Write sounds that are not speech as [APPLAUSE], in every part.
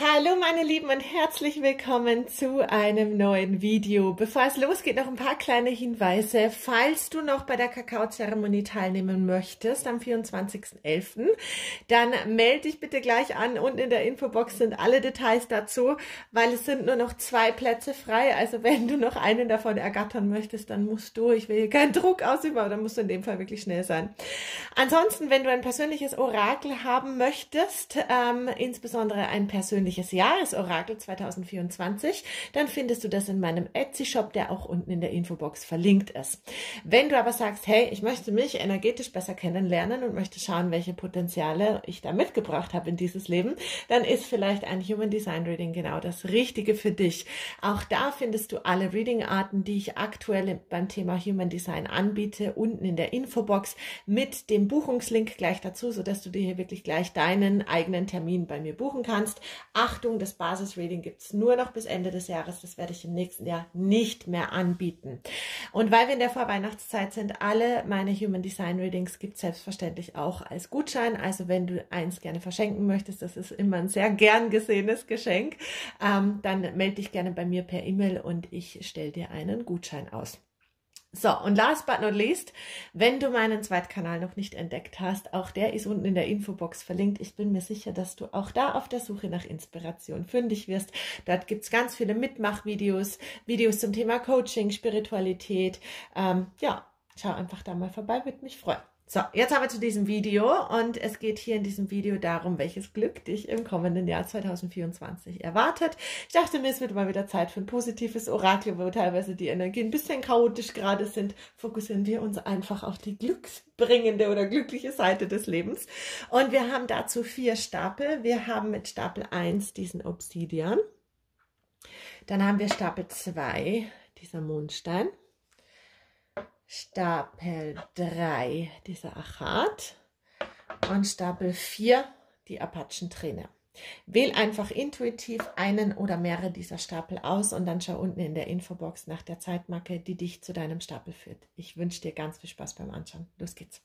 Hallo meine Lieben und herzlich willkommen zu einem neuen Video. Bevor es losgeht, noch ein paar kleine Hinweise. Falls du noch bei der Kakaozeremonie teilnehmen möchtest am 24.11., dann melde dich bitte gleich an. Unten in der Infobox sind alle Details dazu, weil es sind nur noch zwei Plätze frei. Also wenn du noch einen davon ergattern möchtest, dann musst du, ich will hier keinen Druck ausüben, aber dann musst du in dem Fall wirklich schnell sein. Ansonsten, wenn du ein persönliches Orakel haben möchtest, ähm, insbesondere ein persönliches persönliches Jahresorakel 2024, dann findest du das in meinem Etsy-Shop, der auch unten in der Infobox verlinkt ist. Wenn du aber sagst, hey, ich möchte mich energetisch besser kennenlernen und möchte schauen, welche Potenziale ich da mitgebracht habe in dieses Leben, dann ist vielleicht ein Human Design Reading genau das Richtige für dich. Auch da findest du alle Reading-Arten, die ich aktuell beim Thema Human Design anbiete, unten in der Infobox mit dem Buchungslink gleich dazu, sodass du dir hier wirklich gleich deinen eigenen Termin bei mir buchen kannst. Achtung, das Basis-Reading gibt es nur noch bis Ende des Jahres. Das werde ich im nächsten Jahr nicht mehr anbieten. Und weil wir in der Vorweihnachtszeit sind, alle meine Human Design Readings gibt es selbstverständlich auch als Gutschein. Also wenn du eins gerne verschenken möchtest, das ist immer ein sehr gern gesehenes Geschenk, ähm, dann melde dich gerne bei mir per E-Mail und ich stelle dir einen Gutschein aus. So, und last but not least, wenn du meinen Zweitkanal noch nicht entdeckt hast, auch der ist unten in der Infobox verlinkt. Ich bin mir sicher, dass du auch da auf der Suche nach Inspiration fündig wirst. Dort gibt's ganz viele Mitmachvideos, Videos zum Thema Coaching, Spiritualität. Ähm, ja, schau einfach da mal vorbei, würde mich freuen. So, jetzt aber zu diesem Video und es geht hier in diesem Video darum, welches Glück dich im kommenden Jahr 2024 erwartet. Ich dachte mir, es wird mal wieder Zeit für ein positives Orakel, wo teilweise die Energien ein bisschen chaotisch gerade sind. Fokussieren wir uns einfach auf die glücksbringende oder glückliche Seite des Lebens. Und wir haben dazu vier Stapel. Wir haben mit Stapel 1 diesen Obsidian. Dann haben wir Stapel 2, dieser Mondstein. Stapel 3 dieser Achat und Stapel 4 die Apachentrainer. Wähl einfach intuitiv einen oder mehrere dieser Stapel aus und dann schau unten in der Infobox nach der Zeitmarke, die dich zu deinem Stapel führt. Ich wünsche dir ganz viel Spaß beim Anschauen. Los geht's.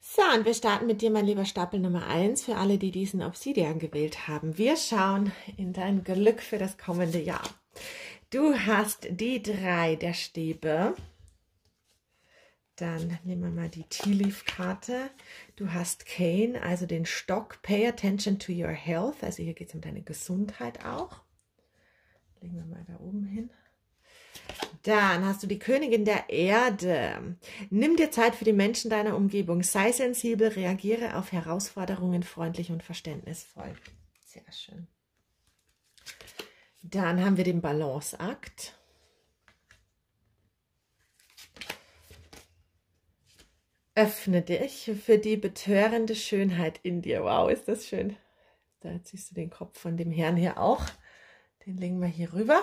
So, und wir starten mit dir, mein lieber Stapel Nummer 1, für alle, die diesen Obsidian gewählt haben. Wir schauen in dein Glück für das kommende Jahr. Du hast die drei der Stäbe, dann nehmen wir mal die Tea Leaf Karte. Du hast Cane, also den Stock. Pay attention to your health. Also hier geht es um deine Gesundheit auch. Legen wir mal da oben hin. Dann hast du die Königin der Erde. Nimm dir Zeit für die Menschen deiner Umgebung. Sei sensibel, reagiere auf Herausforderungen freundlich und verständnisvoll. Sehr schön. Dann haben wir den Balanceakt. Öffne dich für die betörende Schönheit in dir. Wow, ist das schön. Da siehst du den Kopf von dem Herrn hier auch. Den legen wir hier rüber.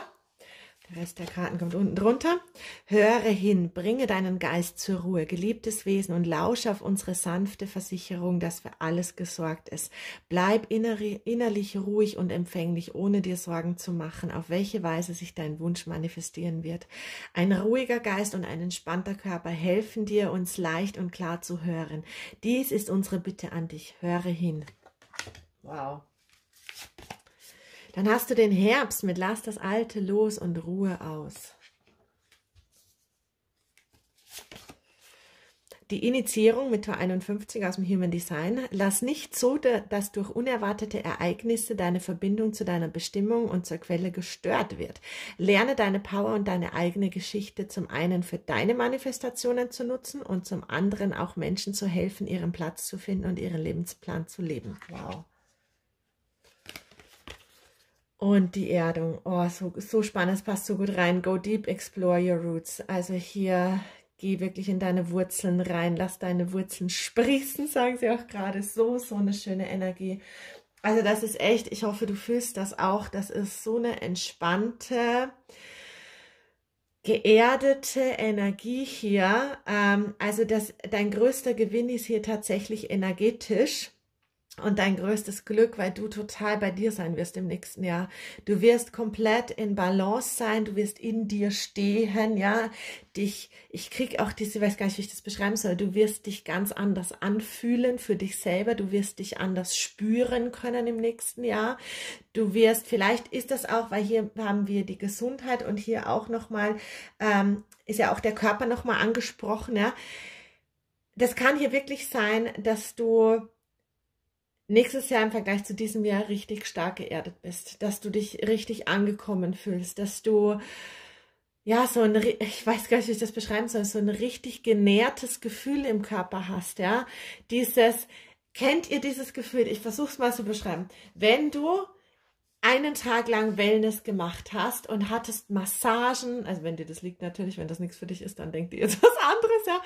Der Rest der Karten kommt unten drunter. Höre hin, bringe deinen Geist zur Ruhe, geliebtes Wesen, und lausche auf unsere sanfte Versicherung, dass für alles gesorgt ist. Bleib innerlich ruhig und empfänglich, ohne dir Sorgen zu machen, auf welche Weise sich dein Wunsch manifestieren wird. Ein ruhiger Geist und ein entspannter Körper helfen dir, uns leicht und klar zu hören. Dies ist unsere Bitte an dich. Höre hin. Wow. Dann hast du den Herbst mit Lass das Alte los und Ruhe aus. Die Initiierung mit Tor 51 aus dem Human Design. Lass nicht so, dass durch unerwartete Ereignisse deine Verbindung zu deiner Bestimmung und zur Quelle gestört wird. Lerne deine Power und deine eigene Geschichte zum einen für deine Manifestationen zu nutzen und zum anderen auch Menschen zu helfen, ihren Platz zu finden und ihren Lebensplan zu leben. Wow. Und die Erdung. Oh, so, so spannend, es passt so gut rein. Go deep, explore your roots. Also hier, geh wirklich in deine Wurzeln rein. Lass deine Wurzeln sprießen, sagen sie auch gerade. So, so eine schöne Energie. Also das ist echt, ich hoffe, du fühlst das auch. Das ist so eine entspannte, geerdete Energie hier. Ähm, also das, dein größter Gewinn ist hier tatsächlich energetisch und dein größtes Glück, weil du total bei dir sein wirst im nächsten Jahr. Du wirst komplett in Balance sein, du wirst in dir stehen, ja. Dich, ich krieg auch diese, weiß gar nicht, wie ich das beschreiben soll. Du wirst dich ganz anders anfühlen für dich selber. Du wirst dich anders spüren können im nächsten Jahr. Du wirst, vielleicht ist das auch, weil hier haben wir die Gesundheit und hier auch nochmal, ähm, ist ja auch der Körper nochmal angesprochen, ja. Das kann hier wirklich sein, dass du nächstes Jahr im Vergleich zu diesem Jahr richtig stark geerdet bist, dass du dich richtig angekommen fühlst, dass du ja, so ein, ich weiß gar nicht, wie ich das beschreiben soll, so ein richtig genährtes Gefühl im Körper hast, ja. Dieses, kennt ihr dieses Gefühl? Ich versuche es mal zu beschreiben. Wenn du einen Tag lang Wellness gemacht hast und hattest Massagen, also wenn dir das liegt natürlich, wenn das nichts für dich ist, dann denkt ihr jetzt was anderes, ja.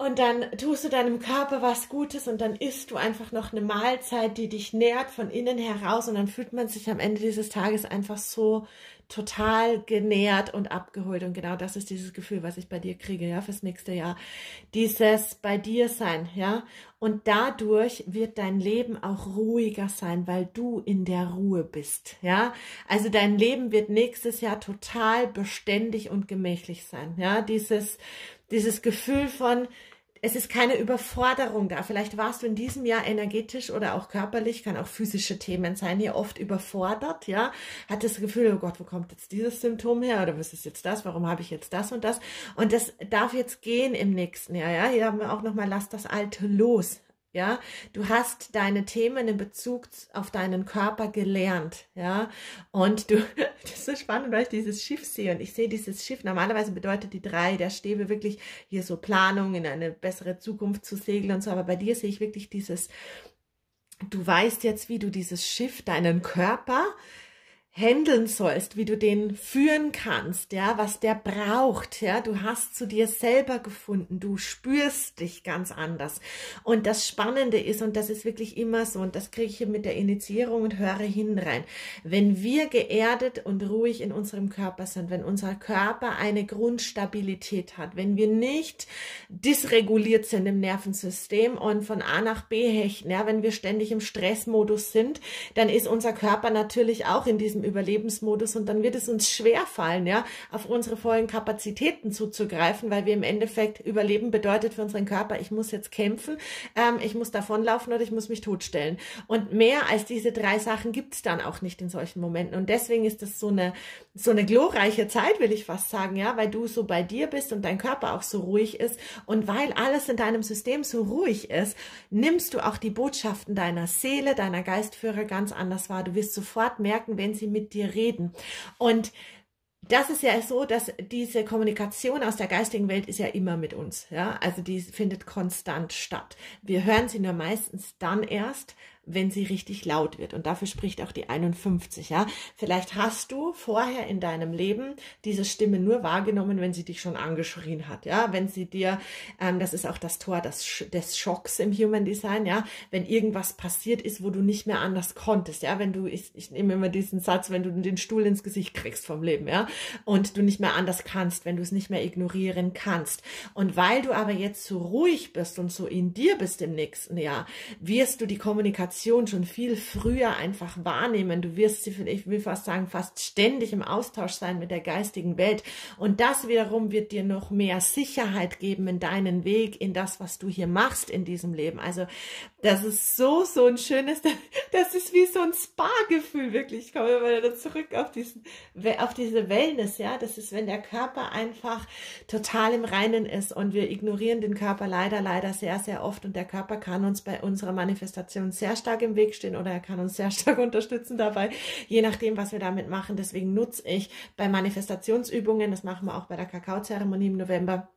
Und dann tust du deinem Körper was Gutes und dann isst du einfach noch eine Mahlzeit, die dich nährt von innen heraus und dann fühlt man sich am Ende dieses Tages einfach so total genährt und abgeholt. Und genau das ist dieses Gefühl, was ich bei dir kriege, ja, fürs nächste Jahr. Dieses bei dir sein, ja. Und dadurch wird dein Leben auch ruhiger sein, weil du in der Ruhe bist, ja. Also dein Leben wird nächstes Jahr total beständig und gemächlich sein, ja. Dieses, dieses Gefühl von, es ist keine Überforderung da. Vielleicht warst du in diesem Jahr energetisch oder auch körperlich, kann auch physische Themen sein, hier oft überfordert, ja. Hat das Gefühl, oh Gott, wo kommt jetzt dieses Symptom her? Oder was ist jetzt das? Warum habe ich jetzt das und das? Und das darf jetzt gehen im nächsten Jahr, ja. Hier haben wir auch nochmal, lass das Alte los. Ja, du hast deine Themen in Bezug auf deinen Körper gelernt, ja, und du, [LAUGHS] das ist so spannend, weil ich dieses Schiff sehe und ich sehe dieses Schiff, normalerweise bedeutet die drei der Stäbe wirklich hier so Planung in eine bessere Zukunft zu segeln und so, aber bei dir sehe ich wirklich dieses, du weißt jetzt, wie du dieses Schiff, deinen Körper, handeln sollst, wie du den führen kannst, ja, was der braucht, ja, du hast zu dir selber gefunden, du spürst dich ganz anders. Und das Spannende ist, und das ist wirklich immer so, und das kriege ich mit der Initiierung und höre hin rein, wenn wir geerdet und ruhig in unserem Körper sind, wenn unser Körper eine Grundstabilität hat, wenn wir nicht dysreguliert sind im Nervensystem und von A nach B hechten, ja, wenn wir ständig im Stressmodus sind, dann ist unser Körper natürlich auch in diesem diesem Überlebensmodus und dann wird es uns schwer fallen, ja, auf unsere vollen Kapazitäten zuzugreifen, weil wir im Endeffekt Überleben bedeutet für unseren Körper, ich muss jetzt kämpfen, ähm, ich muss davonlaufen oder ich muss mich totstellen. Und mehr als diese drei Sachen gibt es dann auch nicht in solchen Momenten. Und deswegen ist das so eine, so eine glorreiche Zeit, will ich fast sagen, ja, weil du so bei dir bist und dein Körper auch so ruhig ist und weil alles in deinem System so ruhig ist, nimmst du auch die Botschaften deiner Seele, deiner Geistführer ganz anders wahr. Du wirst sofort merken, wenn sie mit dir reden. Und das ist ja so, dass diese Kommunikation aus der geistigen Welt ist ja immer mit uns. Ja, also die findet konstant statt. Wir hören sie nur meistens dann erst, wenn sie richtig laut wird. Und dafür spricht auch die 51, ja. Vielleicht hast du vorher in deinem Leben diese Stimme nur wahrgenommen, wenn sie dich schon angeschrien hat, ja. Wenn sie dir, ähm, das ist auch das Tor des, des Schocks im Human Design, ja. Wenn irgendwas passiert ist, wo du nicht mehr anders konntest, ja. Wenn du, ich, ich nehme immer diesen Satz, wenn du den Stuhl ins Gesicht kriegst vom Leben, ja. Und du nicht mehr anders kannst, wenn du es nicht mehr ignorieren kannst. Und weil du aber jetzt so ruhig bist und so in dir bist im nächsten Jahr, wirst du die Kommunikation Kommunikation schon viel früher einfach wahrnehmen. Du wirst sie, ich will fast sagen, fast ständig im Austausch sein mit der geistigen Welt. Und das wiederum wird dir noch mehr Sicherheit geben in deinen Weg, in das, was du hier machst in diesem Leben. Also das ist so, so ein schönes, [LAUGHS] das ist wie so ein Spa-Gefühl, wirklich. Ich komme immer wieder zurück auf diesen, auf diese Wellness, ja. Das ist, wenn der Körper einfach total im Reinen ist und wir ignorieren den Körper leider, leider sehr, sehr oft und der Körper kann uns bei unserer Manifestation sehr stark im Weg stehen oder er kann uns sehr [LAUGHS] stark unterstützen dabei, je nachdem, was wir damit machen. Deswegen nutze ich bei Manifestationsübungen, das machen wir auch bei der Kakaozeremonie im November,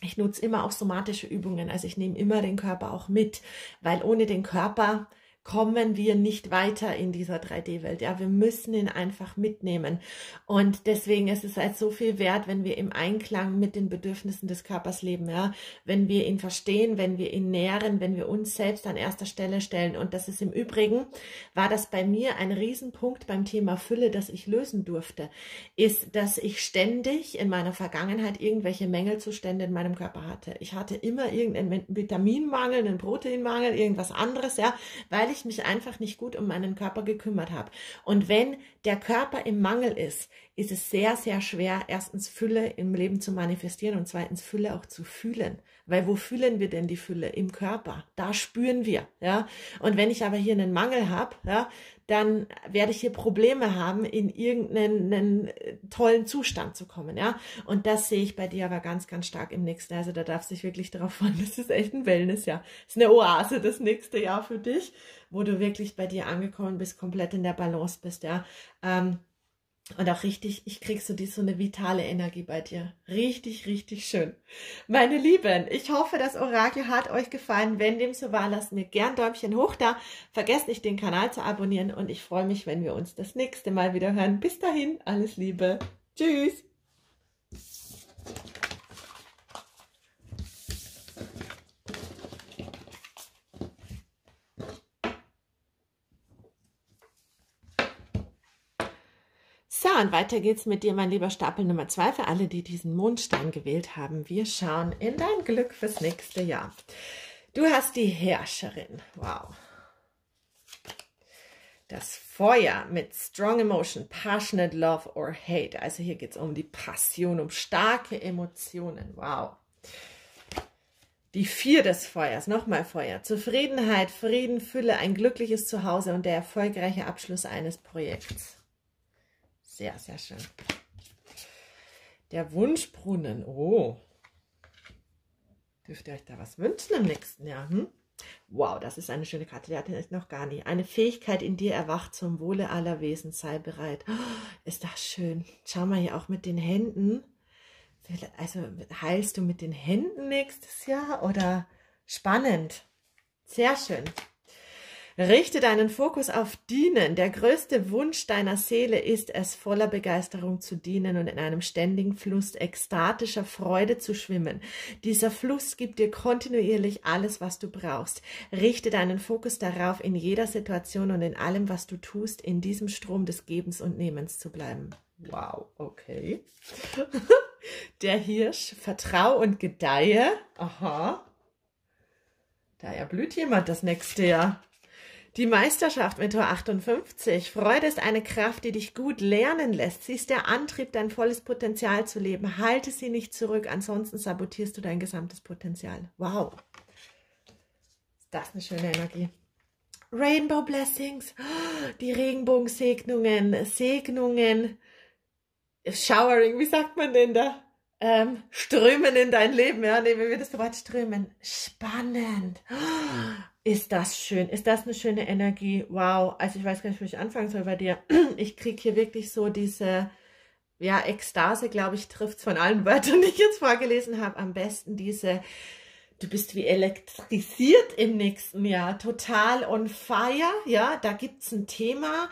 ich nutze immer auch somatische Übungen, also ich nehme immer den Körper auch mit, weil ohne den Körper kommen wir nicht weiter in dieser 3D-Welt. Ja, wir müssen ihn einfach mitnehmen. Und deswegen ist es halt so viel wert, wenn wir im Einklang mit den Bedürfnissen des Körpers leben. Ja, wenn wir ihn verstehen, wenn wir ihn nähren, wenn wir uns selbst an erster Stelle stellen. Und das ist im Übrigen, war das bei mir ein Riesenpunkt beim Thema Fülle, das ich lösen durfte, ist, dass ich ständig in meiner Vergangenheit irgendwelche Mängelzustände in meinem Körper hatte. Ich hatte immer irgendeinen Vitaminmangel, einen Proteinmangel, irgendwas anderes, ja, weil ich ich mich einfach nicht gut um meinen Körper gekümmert habe. Und wenn der Körper im Mangel ist, ist es sehr, sehr schwer, erstens Fülle im Leben zu manifestieren und zweitens Fülle auch zu fühlen. Weil wo fühlen wir denn die Fülle? Im Körper. Da spüren wir, ja. Und wenn ich aber hier einen Mangel habe, ja, dann werde ich hier Probleme haben, in irgendeinen tollen Zustand zu kommen, ja. Und das sehe ich bei dir aber ganz, ganz stark im nächsten. Also da darfst du dich wirklich darauf freuen. Das ist echt ein Wellnessjahr. Das ist eine Oase das nächste Jahr für dich, wo du wirklich bei dir angekommen bist, komplett in der Balance bist, ja. Ähm, und auch richtig, ich krieg so, die, so eine vitale Energie bei dir. Richtig, richtig schön. Meine Lieben, ich hoffe, das Orakel hat euch gefallen. Wenn dem so war, lasst mir gern Däumchen hoch da. Vergesst nicht, den Kanal zu abonnieren und ich freue mich, wenn wir uns das nächste Mal wieder hören. Bis dahin, alles Liebe. Tschüss. Und weiter geht's mit dir, mein lieber Stapel Nummer zwei, für alle, die diesen Mondstein gewählt haben. Wir schauen in dein Glück fürs nächste Jahr. Du hast die Herrscherin. Wow. Das Feuer mit Strong Emotion, Passionate Love or Hate. Also hier geht's um die Passion, um starke Emotionen. Wow. Die vier des Feuers, nochmal Feuer. Zufriedenheit, Frieden, Fülle, ein glückliches Zuhause und der erfolgreiche Abschluss eines Projekts. Sehr, sehr schön. Der Wunschbrunnen. Oh. Dürft ihr euch da was wünschen im nächsten Jahr? Hm? Wow, das ist eine schöne Karte. Die hatte ich noch gar nie. Eine Fähigkeit in dir erwacht zum Wohle aller Wesen. Sei bereit. Oh, ist das schön. Schau mal hier auch mit den Händen. Also heilst du mit den Händen nächstes Jahr oder spannend? Sehr schön. Richte deinen Fokus auf Dienen. Der größte Wunsch deiner Seele ist es, voller Begeisterung zu dienen und in einem ständigen Fluss ekstatischer Freude zu schwimmen. Dieser Fluss gibt dir kontinuierlich alles, was du brauchst. Richte deinen Fokus darauf, in jeder Situation und in allem, was du tust, in diesem Strom des Gebens und Nehmens zu bleiben. Wow, okay. [LAUGHS] Der Hirsch, vertrau und gedeihe. Aha. Da erblüht jemand das nächste Jahr. Die Meisterschaft mit Tor 58. Freude ist eine Kraft, die dich gut lernen lässt. Sie ist der Antrieb, dein volles Potenzial zu leben. Halte sie nicht zurück, ansonsten sabotierst du dein gesamtes Potenzial. Wow. Ist das eine schöne Energie. Rainbow Blessings, die Regenbogensegnungen, Segnungen, Showering, wie sagt man denn da? Ähm, strömen in dein Leben, ja, nehmen wir das Wort strömen. Spannend. Ist das schön? Ist das eine schöne Energie? Wow. Also ich weiß gar nicht, wo ich anfangen soll bei dir. [CLEARS THROAT] Ich kriege hier wirklich so diese, ja, Ekstase, glaube ich, trifft von allen Wörtern, [LAUGHS] die ich jetzt vorgelesen habe, am besten diese, du bist wie elektrisiert im nächsten Jahr, total on fire, ja, da gibt es ein Thema,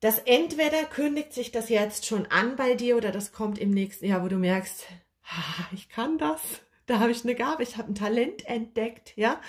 das entweder kündigt sich das jetzt schon an bei dir oder das kommt im nächsten Jahr, wo du merkst, [LAUGHS] ich kann das, da habe ich eine Gabe, ich habe ein Talent entdeckt, ja.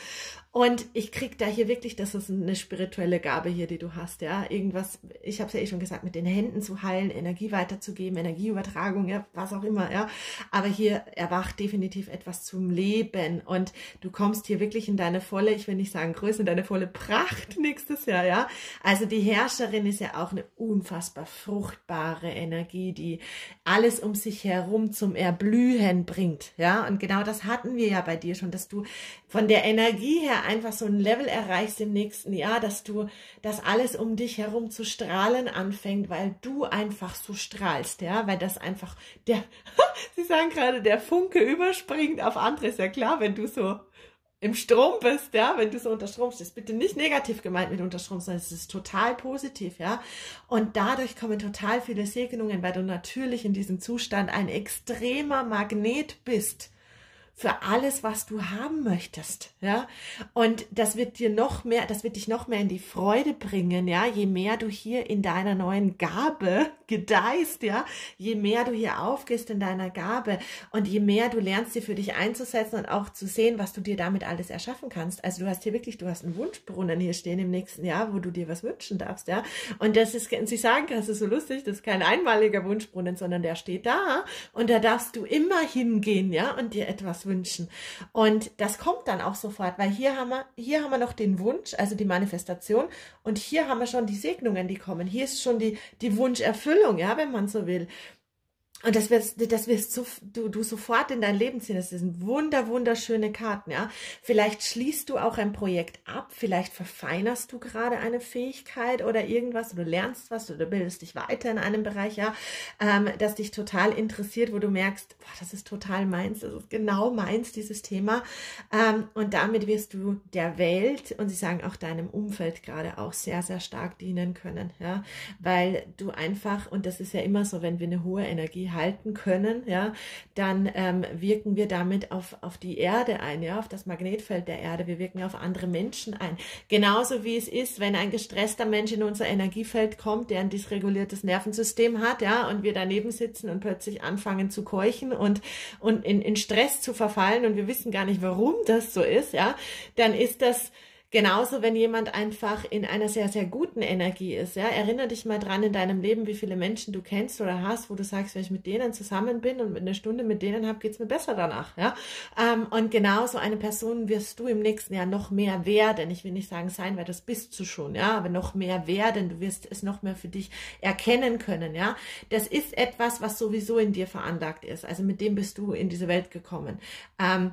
Und ich krieg da hier wirklich, das ist eine spirituelle Gabe hier, die du hast, ja. Irgendwas, ich habe es ja eh schon gesagt, mit den Händen zu heilen, Energie weiterzugeben, Energieübertragung, ja, was auch immer, ja. Aber hier erwacht definitiv etwas zum Leben und du kommst hier wirklich in deine volle, ich will nicht sagen Größe, in deine volle Pracht nächstes Jahr, ja. Also die Herrscherin ist ja auch eine unfassbar fruchtbare Energie, die alles um sich herum zum Erblühen bringt, ja. Und genau das hatten wir ja bei dir schon, dass du von der Energie her einfach so ein Level erreichst im nächsten Jahr, dass du das alles um dich herum zu strahlen anfängt, weil du einfach so strahlst, ja, weil das einfach der, [LAUGHS] Sie sagen gerade, der Funke überspringt auf andere, ist ja klar, wenn du so im Strom bist, ja, wenn du so unter Strom stehst, bitte nicht negativ gemeint mit unter Strom, sondern es ist total positiv, ja. Und dadurch kommen total viele Segnungen, weil du natürlich in diesem Zustand ein extremer Magnet bist für alles, was du haben möchtest, ja. Und das wird dir noch mehr, das wird dich noch mehr in die Freude bringen, ja. Je mehr du hier in deiner neuen Gabe gedeihst, ja, je mehr du hier aufgehst in deiner Gabe und je mehr du lernst, sie für dich einzusetzen und auch zu sehen, was du dir damit alles erschaffen kannst. Also du hast hier wirklich, du hast einen Wunschbrunnen hier stehen im nächsten Jahr, wo du dir was wünschen darfst, ja. Und das ist, sie sagen, das ist so lustig, das ist kein einmaliger Wunschbrunnen, sondern der steht da und da darfst du immer hingehen, ja, und dir etwas was wünschen. Und das kommt dann auch sofort, weil hier haben wir, hier haben wir noch den Wunsch, also die Manifestation, und hier haben wir schon die Segnungen, die kommen. Hier ist schon die, die Wunscherfüllung, ja, wenn man so will. Und das wirst, das wirst so, du, du sofort in dein Leben ziehen. Das sind wunder, wunderschöne Karten, ja. Vielleicht schließt du auch ein Projekt ab, vielleicht verfeinerst du gerade eine Fähigkeit oder irgendwas, oder du lernst was oder bildest dich weiter in einem Bereich, ja, ähm, das dich total interessiert, wo du merkst, boah, das ist total meins, das ist genau meins, dieses Thema. Ähm, und damit wirst du der Welt und sie sagen auch deinem Umfeld gerade auch sehr, sehr stark dienen können, ja, weil du einfach, und das ist ja immer so, wenn wir eine hohe Energie halten können, ja, dann ähm, wirken wir damit auf, auf die Erde ein, ja, auf das Magnetfeld der Erde. Wir wirken auf andere Menschen ein. Genauso wie es ist, wenn ein gestresster Mensch in unser Energiefeld kommt, der ein dysreguliertes Nervensystem hat, ja, und wir daneben sitzen und plötzlich anfangen zu keuchen und, und in, in Stress zu verfallen und wir wissen gar nicht, warum das so ist, ja, dann ist das, Genauso, wenn jemand einfach in einer sehr, sehr guten Energie ist. Ja, erinnere dich mal dran in deinem Leben, wie viele Menschen du kennst oder hast, wo du sagst, wenn ich mit denen zusammen bin und eine Stunde mit denen habe, geht's mir besser danach. Ja, ähm, und genauso eine Person wirst du im nächsten Jahr noch mehr werden. Ich will nicht sagen sein, weil das bist du schon. Ja, aber noch mehr werden. Du wirst es noch mehr für dich erkennen können. Ja, das ist etwas, was sowieso in dir veranlagt ist. Also mit dem bist du in diese Welt gekommen. Ähm,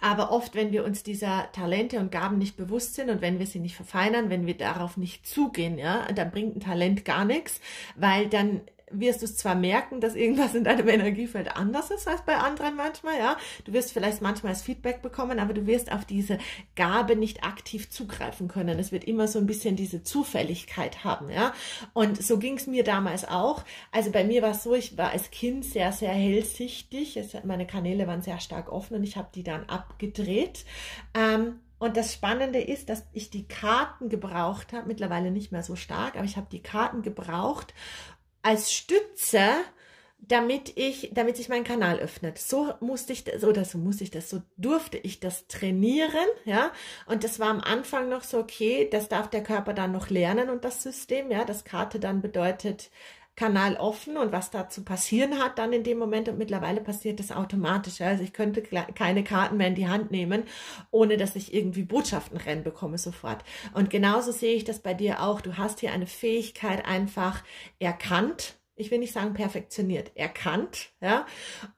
aber oft, wenn wir uns dieser Talente und Gaben nicht bewusst sind und wenn wir sie nicht verfeinern, wenn wir darauf nicht zugehen, ja, dann bringt ein Talent gar nichts, weil dann wirst du es zwar merken, dass irgendwas in deinem Energiefeld anders ist als bei anderen manchmal, ja. Du wirst vielleicht manchmal das Feedback bekommen, aber du wirst auf diese Gabe nicht aktiv zugreifen können. Es wird immer so ein bisschen diese Zufälligkeit haben, ja. Und so ging es mir damals auch. Also bei mir war es so, ich war als Kind sehr, sehr hellsichtig. Es, meine Kanäle waren sehr stark offen und ich habe die dann abgedreht. Ähm, und das Spannende ist, dass ich die Karten gebraucht habe, mittlerweile nicht mehr so stark, aber ich habe die Karten gebraucht, als Stütze, damit ich, damit sich mein Kanal öffnet. So musste ich das, oder so musste ich das, so durfte ich das trainieren, ja. Und das war am Anfang noch so, okay, das darf der Körper dann noch lernen und das System, ja. Das Karte dann bedeutet, Kanal offen und was da zu passieren hat dann in dem Moment und mittlerweile passiert das automatisch. Also ich könnte keine Karten mehr in die Hand nehmen, ohne dass ich irgendwie Botschaften rennen bekomme sofort. Und genauso sehe ich das bei dir auch. Du hast hier eine Fähigkeit einfach erkannt ich will nicht sagen perfektioniert, erkannt, ja.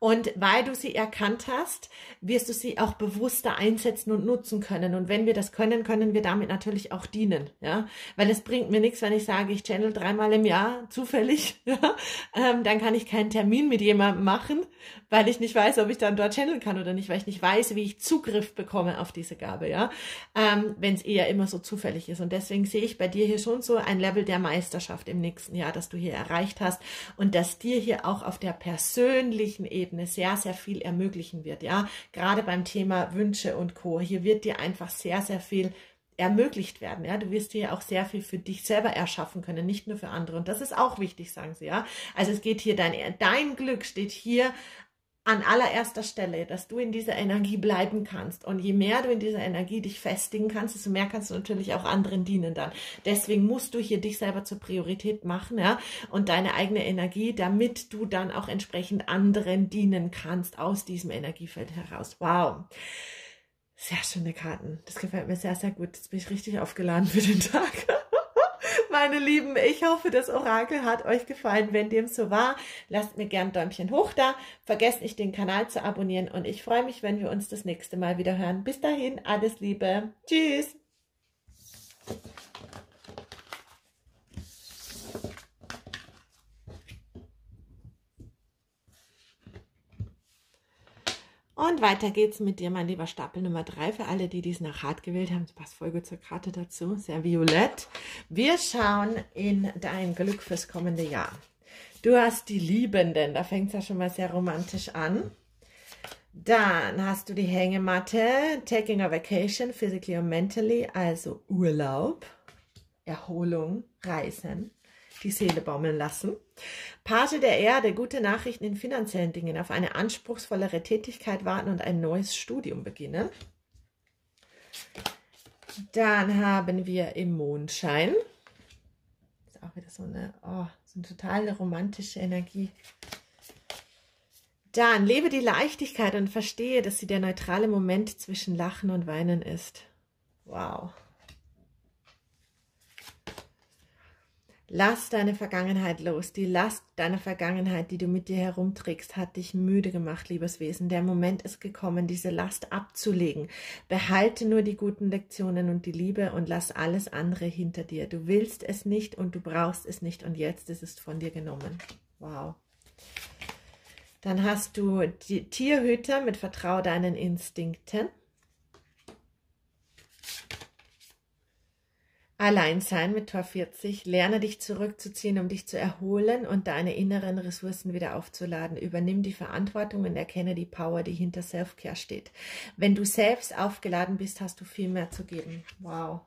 Und weil du sie erkannt hast, wirst du sie auch bewusster einsetzen und nutzen können. Und wenn wir das können, können wir damit natürlich auch dienen, ja. Weil es bringt mir nichts, wenn ich sage, ich channel dreimal im Jahr zufällig, [LAUGHS] ja. Ähm, dann kann ich keinen Termin mit jemandem machen, weil ich nicht weiß, ob ich dann dort channeln kann oder nicht, weil ich nicht weiß, wie ich Zugriff bekomme auf diese Gabe, ja. Ähm, wenn es eher immer so zufällig ist. Und deswegen sehe ich bei dir hier schon so ein Level der Meisterschaft im nächsten Jahr, das du hier erreicht hast und dass dir hier auch auf der persönlichen Ebene sehr, sehr viel ermöglichen wird. Ja, gerade beim Thema Wünsche und Co. Hier wird dir einfach sehr, sehr viel ermöglicht werden. Ja, du wirst dir auch sehr viel für dich selber erschaffen können, nicht nur für andere. Und das ist auch wichtig, sagen sie. Ja, also es geht hier dein dein Glück steht hier an allererster Stelle, dass du in dieser Energie bleiben kannst. Und je mehr du in dieser Energie dich festigen kannst, desto mehr kannst du natürlich auch anderen dienen dann. Deswegen musst du hier dich selber zur Priorität machen, ja, und deine eigene Energie, damit du dann auch entsprechend anderen dienen kannst aus diesem Energiefeld heraus. Wow. Sehr schöne Karten. Das gefällt mir sehr, sehr gut. Jetzt bin ich richtig aufgeladen für den Tag meine Lieben. Ich hoffe, das Orakel hat euch gefallen. Wenn dem so war, lasst mir gern Däumchen hoch da. Vergesst nicht, den Kanal zu abonnieren. Und ich freue mich, wenn wir uns das nächste Mal wieder hören. Bis dahin, alles Liebe. Tschüss. Und weiter geht's mit dir, mein lieber Stapel Nummer 3. Für alle, die dies nach hart gewählt haben, passt gut zur Karte dazu. Sehr violett. Wir schauen in dein Glück fürs kommende Jahr. Du hast die Liebenden, da fängt es ja schon mal sehr romantisch an. Dann hast du die Hängematte, taking a vacation, physically or mentally, also Urlaub, Erholung, Reisen die Seele baumeln lassen. Pate der Erde, gute Nachrichten in finanziellen Dingen, auf eine anspruchsvollere Tätigkeit warten und ein neues Studium beginnen. Dann haben wir im Mondschein. Ist auch wieder so eine, oh, so eine totale romantische Energie. Dann lebe die Leichtigkeit und verstehe, dass sie der neutrale Moment zwischen Lachen und Weinen ist. Wow. Lass deine Vergangenheit los. Die Last deiner Vergangenheit, die du mit dir herumträgst, hat dich müde gemacht, liebes Wesen. Der Moment ist gekommen, diese Last abzulegen. Behalte nur die guten Lektionen und die Liebe und lass alles andere hinter dir. Du willst es nicht und du brauchst es nicht und jetzt ist es von dir genommen. Wow. Dann hast du die Tierhüter mit Vertrau deinen Instinkten. Alleinsein mit Tor 40. Lerne dich zurückzuziehen, um dich zu erholen und deine inneren Ressourcen wieder aufzuladen. Übernimm die Verantwortung und erkenne die Power, die hinter Selfcare steht. Wenn du selbst aufgeladen bist, hast du viel mehr zu geben. Wow.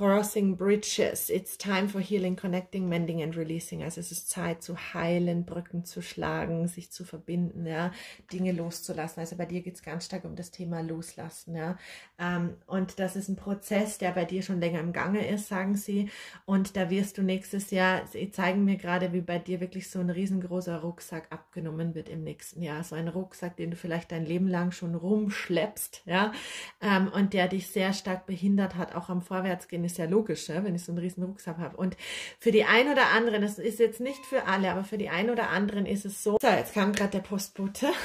Crossing Bridges. It's time for healing, connecting, mending and releasing. Also es ist Zeit zu heilen, Brücken zu schlagen, sich zu verbinden, ja, Dinge loszulassen. Also bei dir geht es ganz stark um das Thema Loslassen, ja. Ähm, und das ist ein Prozess, der bei dir schon länger im Gange ist, sagen sie. Und da wirst du nächstes Jahr, sie zeigen mir gerade, wie bei dir wirklich so ein riesengroßer Rucksack abgenommen wird im nächsten Jahr. So ein Rucksack, den du vielleicht dein Leben lang schon rumschleppst, ja, ähm, und der dich sehr stark behindert hat, auch am Vorwärtsgehen ist ja logisch, ja, wenn ich so einen riesen Rucksack habe. Und für die einen oder anderen, das ist jetzt nicht für alle, aber für die einen oder anderen ist es so. So, jetzt kam gerade der Postbote. [LAUGHS]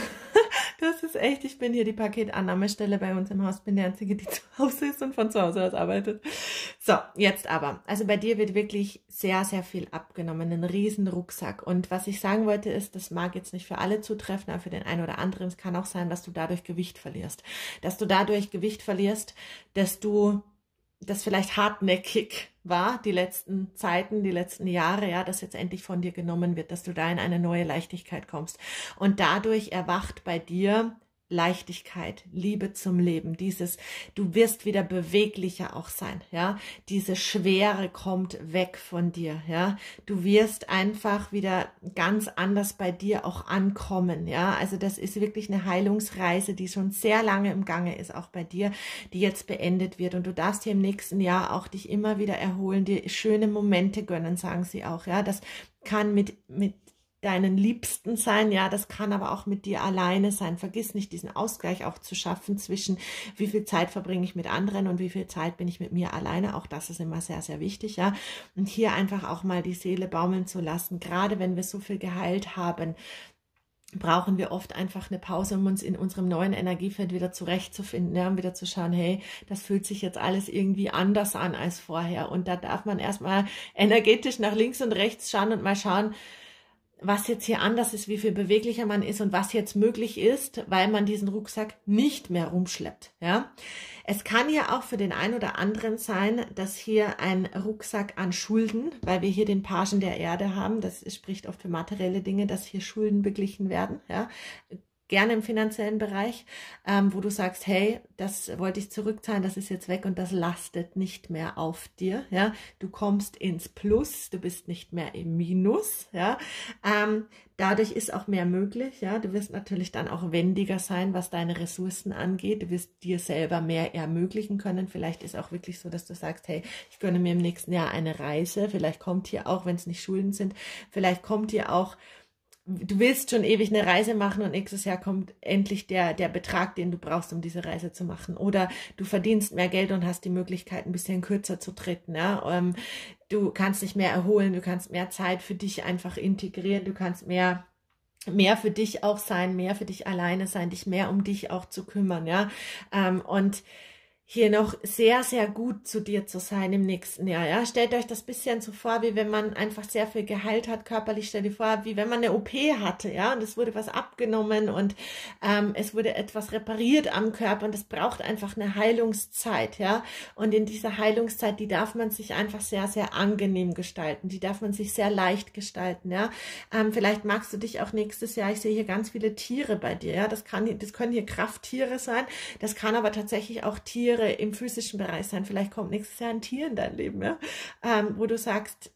Das ist echt, ich bin hier die Paketannahmestelle bei uns im Haus, bin die Einzige, die [LAUGHS] zu Hause ist und von zu Hause aus arbeitet. So, jetzt aber. Also bei dir wird wirklich sehr, sehr viel abgenommen, ein riesen Rucksack. Und was ich sagen wollte ist, das mag jetzt nicht für alle zutreffen, aber für den einen oder anderen, es kann auch sein, dass du dadurch Gewicht verlierst. Dass du dadurch Gewicht verlierst, dass du das vielleicht hartnäckig war, die letzten Zeiten, die letzten Jahre, ja, dass jetzt endlich von dir genommen wird, dass du da in eine neue Leichtigkeit kommst. Und dadurch erwacht bei dir Leichtigkeit, Liebe zum Leben, dieses, du wirst wieder beweglicher auch sein, ja, diese Schwere kommt weg von dir, ja, du wirst einfach wieder ganz anders bei dir auch ankommen, ja, also das ist wirklich eine Heilungsreise, die schon sehr lange im Gange ist, auch bei dir, die jetzt beendet wird. Und du darfst hier im nächsten Jahr auch dich immer wieder erholen, dir schöne Momente gönnen, sagen sie auch, ja, das kann mit, mit deinen Liebsten sein, ja, das kann aber auch mit dir alleine sein. Vergiss nicht, diesen Ausgleich auch zu schaffen zwischen wie viel Zeit verbringe ich mit anderen und wie viel Zeit bin ich mit mir alleine. Auch das ist immer sehr, sehr wichtig, ja. Und hier einfach auch mal die Seele baumeln zu lassen, gerade wenn wir so viel geheilt haben, brauchen wir oft einfach eine Pause, um uns in unserem neuen Energiefeld wieder zurechtzufinden, ja, und wieder zu schauen, hey, das fühlt sich jetzt alles irgendwie anders an als vorher. Und da darf man erstmal [LAUGHS] energetisch nach links und rechts schauen und mal schauen, was jetzt hier anders ist, wie viel beweglicher man ist und was jetzt möglich ist, weil man diesen Rucksack nicht mehr rumschleppt. Ja, es kann ja auch für den einen oder anderen sein, dass hier ein Rucksack an Schulden, weil wir hier den Pagen der Erde haben, das spricht oft für materielle Dinge, dass hier Schulden beglichen werden. Ja, gerne im finanziellen Bereich, ähm, wo du sagst, hey, das wollte ich zurückzahlen, das ist jetzt weg und das lastet nicht mehr auf dir, ja, du kommst ins Plus, du bist nicht mehr im Minus, ja, ähm, dadurch ist auch mehr möglich, ja, du wirst natürlich dann auch wendiger sein, was deine Ressourcen angeht, du wirst dir selber mehr ermöglichen können, vielleicht ist auch wirklich so, dass du sagst, hey, ich gönne mir im nächsten Jahr eine Reise, vielleicht kommt hier auch, wenn es nicht Schulden sind, vielleicht kommt hier auch du willst schon ewig eine Reise machen und nächstes Jahr kommt endlich der, der Betrag, den du brauchst, um diese Reise zu machen. Oder du verdienst mehr Geld und hast die Möglichkeit, ein bisschen kürzer zu treten. Ja? Ähm, du kannst dich mehr erholen, du kannst mehr Zeit für dich einfach integrieren, du kannst mehr mehr für dich auch sein, mehr für dich alleine sein, dich mehr um dich auch zu kümmern, ja. Ähm, und hier noch sehr, sehr gut zu dir zu sein im nächsten Jahr. Ja, stellt euch das bisschen so vor, wie wenn man einfach sehr viel geheilt hat körperlich. Stellt euch vor, wie wenn man eine OP hatte, ja, und es wurde was abgenommen und ähm, es wurde etwas repariert am Körper und es braucht einfach eine Heilungszeit, ja. Und in dieser Heilungszeit, die darf man sich einfach sehr, sehr angenehm gestalten. Die darf man sich sehr leicht gestalten, ja. Ähm, vielleicht magst du dich auch nächstes Jahr. Ich sehe hier ganz viele Tiere bei dir, ja. Das kann, das können hier Krafttiere sein. Das kann aber tatsächlich auch Tiere Tiere im physischen Bereich sein. Vielleicht kommt nächstes Jahr ein Tier in dein Leben, ja? Ähm, wo du sagst,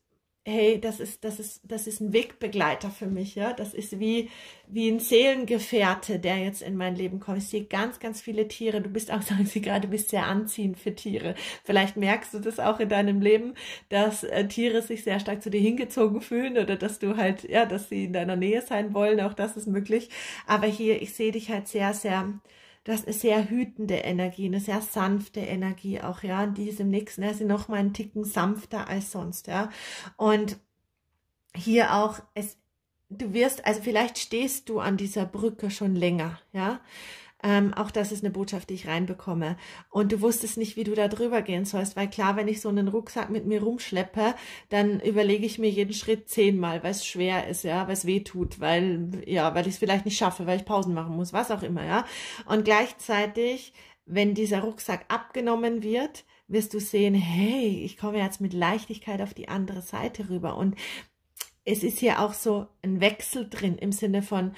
hey, das ist, das ist, das ist ein Wegbegleiter für mich, ja. Das ist wie, wie ein Seelengefährte, der jetzt in mein Leben kommt. Ich sehe ganz, ganz viele Tiere. Du bist auch, [LAUGHS] sagen sie gerade, du bist sehr anziehend für Tiere. Vielleicht merkst du das auch in deinem Leben, dass äh, Tiere sich sehr stark zu dir hingezogen fühlen oder dass du halt, ja, dass sie in deiner Nähe sein wollen. Auch das ist möglich. Aber hier, ich sehe dich halt sehr, sehr, hast eine sehr hütende Energie, eine sehr sanfte Energie auch, ja. Und die ist im nächsten Jahr noch mal einen Ticken sanfter als sonst, ja. Und hier auch, es, du wirst, also vielleicht stehst du an dieser Brücke schon länger, ja. Ähm, auch das ist eine Botschaft, die ich reinbekomme. Und du wusstest nicht, wie du da drüber gehen sollst, weil klar, wenn ich so einen Rucksack mit mir rumschleppe, dann überlege ich mir jeden Schritt zehnmal, weil es schwer ist, ja, weil es weh tut, weil, ja, weil ich es vielleicht nicht schaffe, weil ich Pausen machen muss, was auch immer, ja. Und gleichzeitig, wenn dieser Rucksack abgenommen wird, wirst du sehen, hey, ich komme jetzt mit Leichtigkeit auf die andere Seite rüber. Und es ist hier auch so ein Wechsel drin im Sinne von,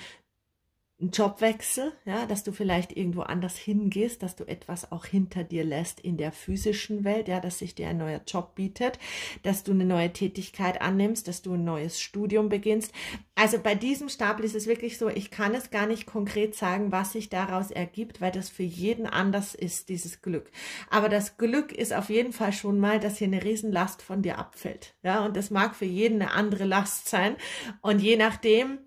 ein Jobwechsel, ja, dass du vielleicht irgendwo anders hingehst, dass du etwas auch hinter dir lässt in der physischen Welt, ja, dass sich dir ein neuer Job bietet, dass du eine neue Tätigkeit annimmst, dass du ein neues Studium beginnst. Also bei diesem Stapel ist es wirklich so, ich kann es gar nicht konkret sagen, was sich daraus ergibt, weil das für jeden anders ist, dieses Glück. Aber das Glück ist auf jeden Fall schon mal, dass hier eine Riesenlast von dir abfällt, ja, und das mag für jeden eine andere Last sein und je nachdem,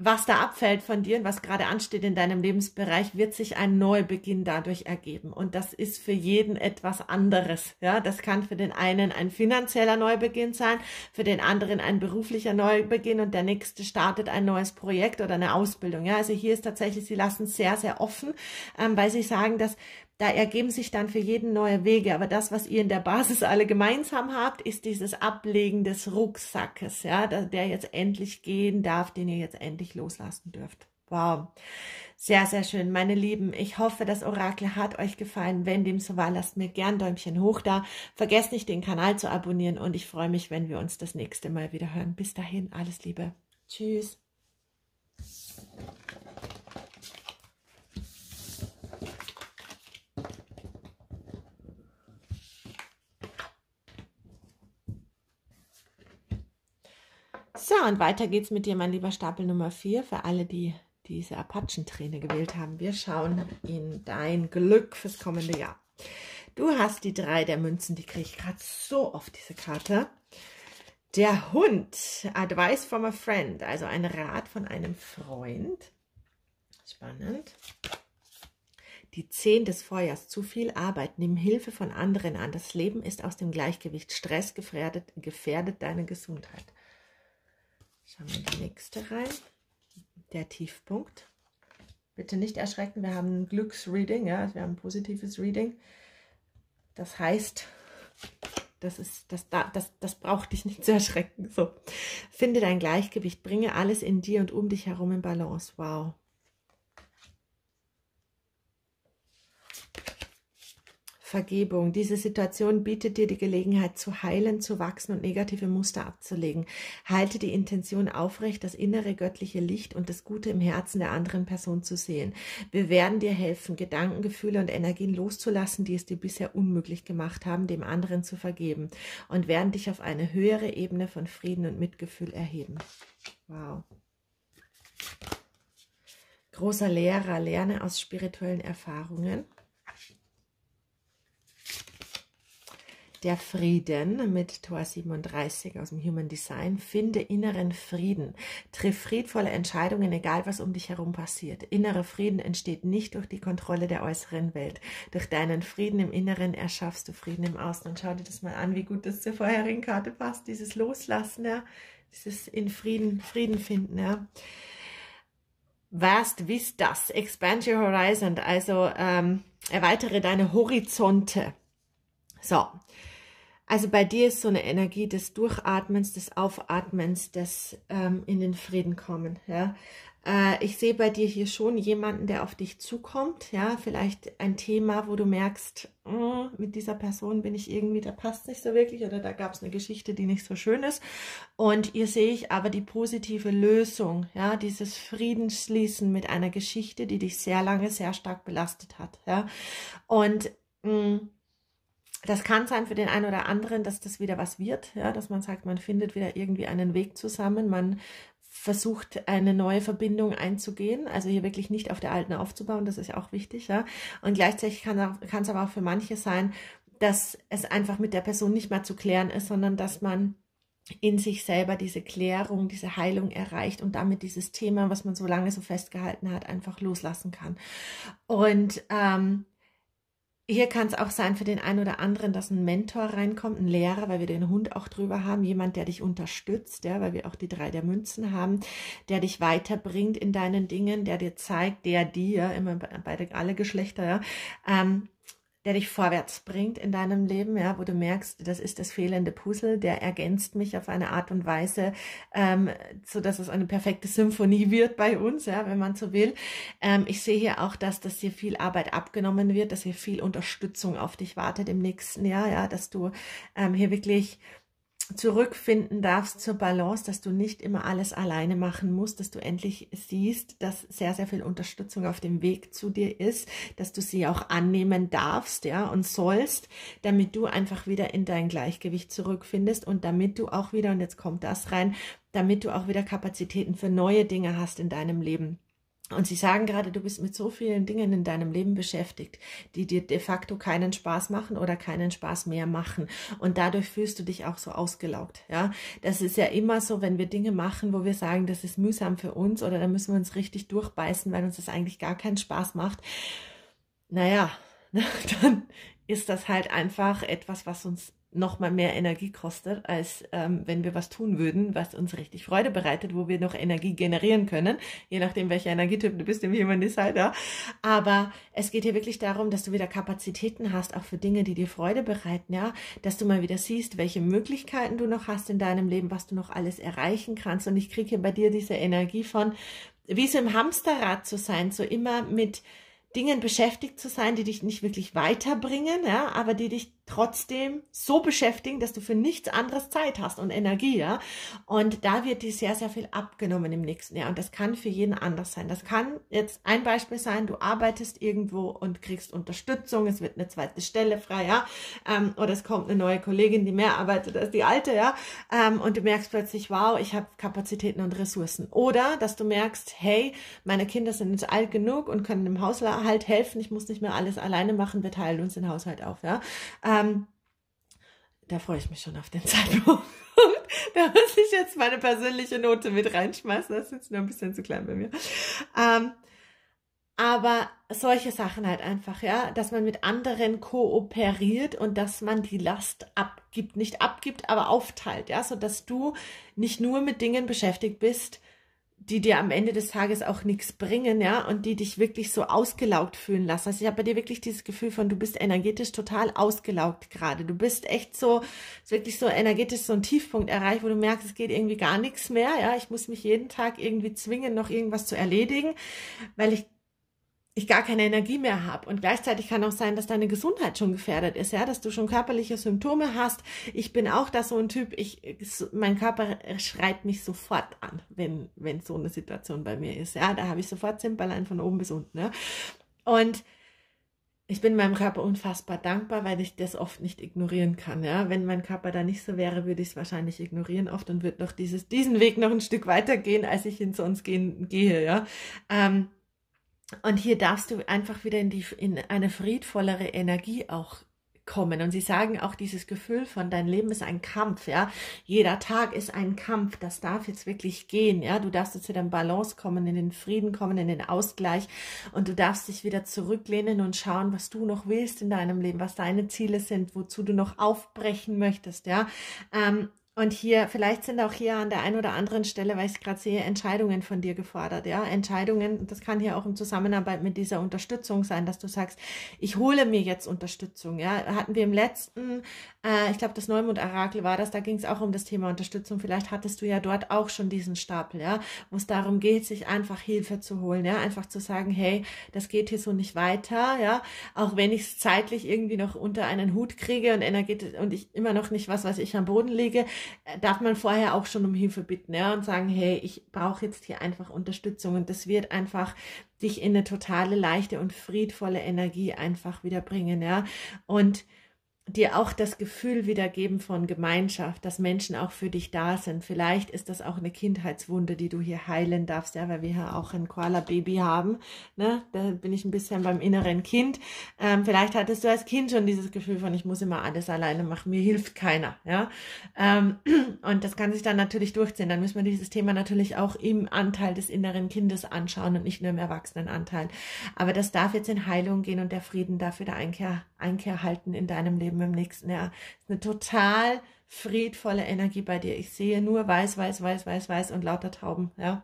was da abfällt von dir und was gerade ansteht in deinem Lebensbereich, wird sich ein Neubeginn dadurch ergeben. Und das ist für jeden etwas anderes. Ja, das kann für den einen ein finanzieller Neubeginn sein, für den anderen ein beruflicher Neubeginn und der nächste startet ein neues Projekt oder eine Ausbildung. Ja, also hier ist tatsächlich, sie lassen sehr, sehr offen, ähm, weil sie sagen, dass da ergeben sich dann für jeden neue Wege. Aber das, was ihr in der Basis alle gemeinsam habt, ist dieses Ablegen des Rucksackes, ja, der jetzt endlich gehen darf, den ihr jetzt endlich loslassen dürft. Wow. Sehr, sehr schön, meine Lieben. Ich hoffe, das Orakel hat euch gefallen. Wenn dem so war, lasst mir gern Däumchen hoch da. Vergesst nicht, den Kanal zu abonnieren und ich freue mich, wenn wir uns das nächste Mal wieder hören. Bis dahin, alles Liebe. Tschüss. So, und weiter geht's mit dir, mein lieber Stapel Nummer 4, für alle, die diese Apachentrainer gewählt haben. Wir schauen in dein Glück fürs kommende Jahr. Du hast die drei der Münzen, die kriege ich gerade so oft, diese Karte. Der Hund, Advice from a Friend, also ein Rat von einem Freund. Spannend. Die Zehn des Feuers, zu viel Arbeit, nimm Hilfe von anderen an. Das Leben ist aus dem Gleichgewicht. Stress gefährdet, gefährdet deine Gesundheit. Schauen wir in die nächste rein. Der Tiefpunkt. Bitte nicht erschrecken, wir haben ein Glücksreading, ja, wir haben ein positives Reading. Das heißt, das, ist, das, das, das braucht dich nicht zu erschrecken. So. Finde dein Gleichgewicht, bringe alles in dir und um dich herum in Balance. Wow. Vergebung. Diese Situation bietet dir die Gelegenheit zu heilen, zu wachsen und negative Muster abzulegen. Halte die Intention aufrecht, das innere göttliche Licht und das Gute im Herzen der anderen Person zu sehen. Wir werden dir helfen, Gedanken, Gefühle und Energien loszulassen, die es dir bisher unmöglich gemacht haben, dem anderen zu vergeben und werden dich auf eine höhere Ebene von Frieden und Mitgefühl erheben. Wow. Großer Lehrer, lerne aus spirituellen Erfahrungen. Der Frieden mit Tor 37 aus dem Human Design. Finde inneren Frieden. Triff friedvolle Entscheidungen, egal was um dich herum passiert. Innerer Frieden entsteht nicht durch die Kontrolle der äußeren Welt. Durch deinen Frieden im Inneren erschaffst du Frieden im Außen. Und schau dir das mal an, wie gut das zur vorherigen Karte passt. Dieses Loslassen, ja. Dieses in Frieden, Frieden finden, ja. Vast das. Expand your horizon. Also ähm, erweitere deine Horizonte. So, also bei dir ist so eine Energie des Durchatmens, des Aufatmens, des ähm, in den Frieden kommen. Ja, äh, ich sehe bei dir hier schon jemanden, der auf dich zukommt. Ja, vielleicht ein Thema, wo du merkst, oh, mit dieser Person bin ich irgendwie, da passt nicht so wirklich oder da gab es eine Geschichte, die nicht so schön ist. Und hier sehe ich aber die positive Lösung, ja, dieses Friedensschließen mit einer Geschichte, die dich sehr lange sehr stark belastet hat. Ja, und mh, mm, das kann sein für den einen oder anderen, dass das wieder was wird, ja, dass man sagt, man findet wieder irgendwie einen Weg zusammen, man versucht, eine neue Verbindung einzugehen, also hier wirklich nicht auf der alten aufzubauen, das ist ja auch wichtig, ja. Und gleichzeitig kann es aber auch für manche sein, dass es einfach mit der Person nicht mehr zu klären ist, sondern dass man in sich selber diese Klärung, diese Heilung erreicht und damit dieses Thema, was man so lange so festgehalten hat, einfach loslassen kann. Und ähm, hier kann es auch sein für den einen oder anderen, dass ein Mentor reinkommt, ein Lehrer, weil wir den Hund auch drüber haben, jemand, der dich unterstützt, ja, weil wir auch die drei der Münzen haben, der dich weiterbringt in deinen Dingen, der dir zeigt, der dir, immer beide alle Geschlechter, ja, ähm, der dich vorwärts bringt in deinem Leben, ja, wo du merkst, das ist das fehlende Puzzle, der ergänzt mich auf eine Art und Weise, ähm, so dass es eine perfekte Symphonie wird bei uns, ja, wenn man so will. Ähm, ich sehe hier auch, dass das hier viel Arbeit abgenommen wird, dass hier viel Unterstützung auf dich wartet im nächsten Jahr, ja, dass du ähm, hier wirklich zurückfinden darfst zur Balance, dass du nicht immer alles alleine machen musst, dass du endlich siehst, dass sehr, sehr viel Unterstützung auf dem Weg zu dir ist, dass du sie auch annehmen darfst, ja, und sollst, damit du einfach wieder in dein Gleichgewicht zurückfindest und damit du auch wieder, und jetzt kommt das rein, damit du auch wieder Kapazitäten für neue Dinge hast in deinem Leben. Und sie sagen gerade, du bist mit so vielen Dingen in deinem Leben beschäftigt, die dir de facto keinen Spaß machen oder keinen Spaß mehr machen. Und dadurch fühlst du dich auch so ausgelaugt. Ja, das ist ja immer so, wenn wir Dinge machen, wo wir sagen, das ist mühsam für uns oder da müssen wir uns richtig durchbeißen, weil uns das eigentlich gar keinen Spaß macht. Naja, [LAUGHS] dann ist das halt einfach etwas, was uns noch mal mehr Energie kostet, als ähm, wenn wir was tun würden, was uns richtig Freude bereitet, wo wir noch Energie generieren können, je nachdem, welcher Energietyp du bist im Human Design. Ja. Aber es geht hier wirklich darum, dass du wieder Kapazitäten hast, auch für Dinge, die dir Freude bereiten, ja, dass du mal wieder siehst, welche Möglichkeiten du noch hast in deinem Leben, was du noch alles erreichen kannst. Und ich kriege hier bei dir diese Energie von, wie so im Hamsterrad zu sein, so immer mit Dingen beschäftigt zu sein, die dich nicht wirklich weiterbringen, ja, aber die dich trotzdem so beschäftigen, dass du für nichts anderes Zeit hast und Energie, ja. Und da wird dir sehr, sehr viel abgenommen im nächsten Jahr. Und das kann für jeden anders sein. Das kann jetzt ein Beispiel sein, du arbeitest irgendwo und kriegst Unterstützung, es wird eine zweite Stelle frei, ja. Ähm, oder es kommt eine neue Kollegin, die mehr arbeitet als die alte, ja. Ähm, und du merkst plötzlich, wow, ich habe Kapazitäten und Ressourcen. Oder dass du merkst, hey, meine Kinder sind jetzt alt genug und können im Haushalt halt helfen. Ich muss nicht mehr alles alleine machen. Wir teilen uns den Haushalt auf. Ja, ähm, da freue ich mich schon auf den [LAUGHS] Zeitpunkt. da muss ich jetzt meine persönliche Note mit reinschmeißen. Das ist jetzt nur ein bisschen zu klein bei mir. Ähm, aber solche Sachen halt einfach, ja, dass man mit anderen kooperiert und dass man die Last abgibt, nicht abgibt, aber aufteilt, ja, so dass du nicht nur mit Dingen beschäftigt bist, die dir am Ende des Tages auch nichts bringen, ja, und die dich wirklich so ausgelaugt fühlen lassen. Also ich habe bei dir wirklich dieses Gefühl von, du bist energetisch total ausgelaugt gerade. Du bist echt so, wirklich so energetisch so ein Tiefpunkt erreicht, wo du merkst, es geht irgendwie gar nichts mehr, ja. Ich muss mich jeden Tag irgendwie zwingen, noch irgendwas zu erledigen, weil ich ich gar keine Energie mehr habe. Und gleichzeitig kann auch sein, dass deine Gesundheit schon gefährdet ist, ja, dass du schon körperliche Symptome hast. Ich bin auch da so ein Typ, ich, mein Körper schreit mich sofort an, wenn, wenn so eine Situation bei mir ist. Ja, da habe ich sofort Zimperlein von oben bis unten. Ja. Und ich bin meinem Körper unfassbar dankbar, weil ich das oft nicht ignorieren kann. Ja, wenn mein Körper da nicht so wäre, würde ich es wahrscheinlich ignorieren oft und würde noch dieses, diesen Weg noch ein Stück weiter gehen, als ich ihn sonst gehen, gehe. Ja, ähm, und hier darfst du einfach wieder in, die, in eine friedvollere Energie auch kommen. Und sie sagen auch dieses Gefühl von dein Leben ist ein Kampf, ja. Jeder Tag ist ein Kampf. Das darf jetzt wirklich gehen, ja. Du darfst wieder in Balance kommen, in den Frieden kommen, in den Ausgleich. Und du darfst dich wieder zurücklehnen und schauen, was du noch willst in deinem Leben, was deine Ziele sind, wozu du noch aufbrechen möchtest, ja. Ähm, und hier, vielleicht sind auch hier an der einen oder anderen Stelle, weil ich es gerade sehe, Entscheidungen von dir gefordert. Ja, Entscheidungen, das kann hier auch in Zusammenarbeit mit dieser Unterstützung sein, dass du sagst, ich hole mir jetzt Unterstützung. Ja, hatten wir im letzten, äh, ich glaube, das Neumond-Orakel war das, da ging es auch um das Thema Unterstützung. Vielleicht hattest du ja dort auch schon diesen Stapel, ja, wo es darum geht, sich einfach Hilfe zu holen, ja, einfach zu sagen, hey, das geht hier so nicht weiter, ja, auch wenn ich es zeitlich irgendwie noch unter einen Hut kriege und energetisch und ich immer noch nicht was, was ich am Boden lege, darf man vorher auch schon um Hilfe bitten ja, und sagen, hey, ich brauche jetzt hier einfach Unterstützung und das wird einfach dich in eine totale leichte und friedvolle Energie einfach wieder bringen, ja. Und dir auch das Gefühl wiedergeben von Gemeinschaft, dass Menschen auch für dich da sind. Vielleicht ist das auch eine Kindheitswunde, die du hier heilen darfst, ja, weil wir hier auch ein Koala-Baby haben. Ne? Da bin ich ein bisschen beim inneren Kind. Ähm, vielleicht hattest du als Kind schon dieses Gefühl von, ich muss immer alles alleine machen, mir hilft keiner. Ja? Ähm, und das kann sich dann natürlich durchziehen. Dann müssen wir dieses Thema natürlich auch im Anteil des inneren Kindes anschauen und nicht nur im Erwachsenenanteil. Aber das darf jetzt in Heilung gehen und der Frieden darf wieder Einkehr, Einkehr halten in deinem Leben im nächsten Jahr. Eine total friedvolle Energie bei dir. Ich sehe nur weiß, weiß, weiß, weiß, weiß und lauter Tauben, ja.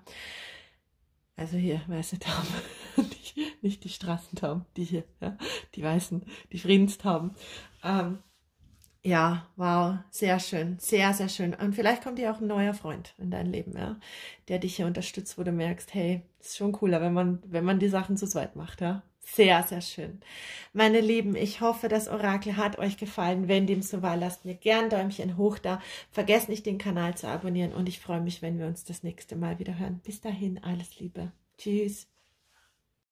Also hier, weiße Tauben. [LAUGHS] nicht, nicht die Straßentauben, die hier, ja. Die weißen, die Friedenstauben. Ähm, ja, wow, sehr schön, sehr, sehr schön. Und vielleicht kommt dir auch ein neuer Freund in dein Leben, ja, der dich hier unterstützt, wo du merkst, hey, ist schon cooler, wenn man, wenn man die Sachen zu zweit macht, ja. Sehr, sehr schön. Meine Lieben, ich hoffe, das Orakel hat euch gefallen. Wenn dem so war, lasst mir gern Däumchen hoch da. Vergesst nicht, den Kanal zu abonnieren und ich freue mich, wenn wir uns das nächste Mal wieder hören. Bis dahin, alles Liebe. Tschüss.